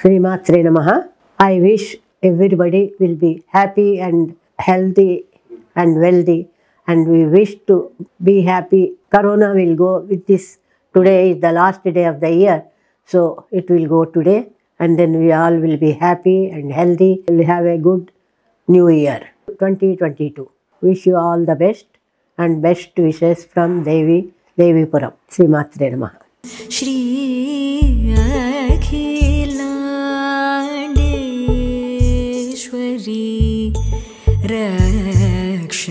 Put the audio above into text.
Srimatre Namaha. I wish everybody will be happy and healthy and wealthy and we wish to be happy. Corona will go with this. Today is the last day of the year. So it will go today and then we all will be happy and healthy. We'll have a good new year 2022. Wish you all the best and best wishes from Devi, Devipuram. Srimatre Namaha. Shri ईश्वरी रक्ष